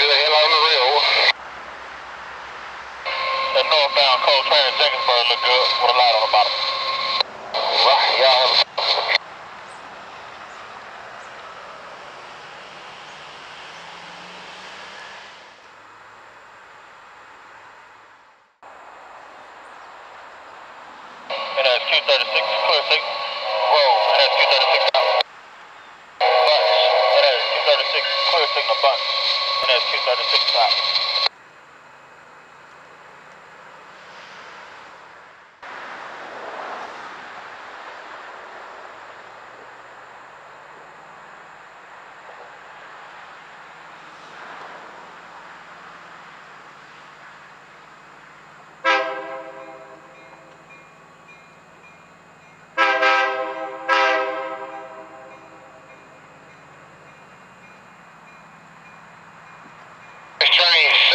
good. Hell on the real. That northbound coal train in Jenkinsburg look good with a light on the bottom. Right, y'all have And that's 236, clear six. Roll, and that's 236 out. Bunch, and that's 236, clear signal bunch. It has 236 knots.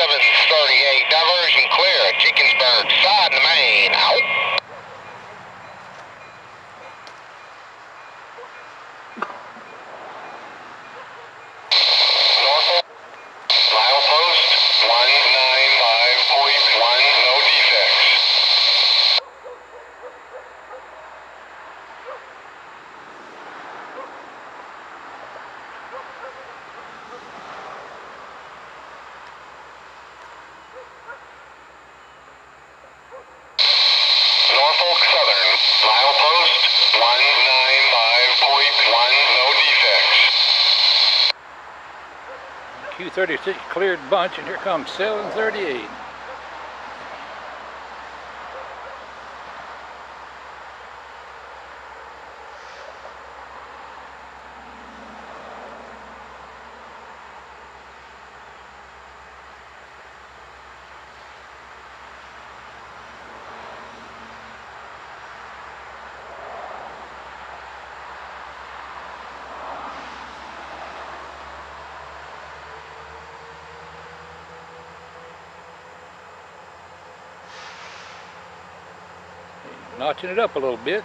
1138, diversion clear, Jenkinsburg, side in the main, out. Q36 cleared bunch, and here comes 738. Notching it up a little bit.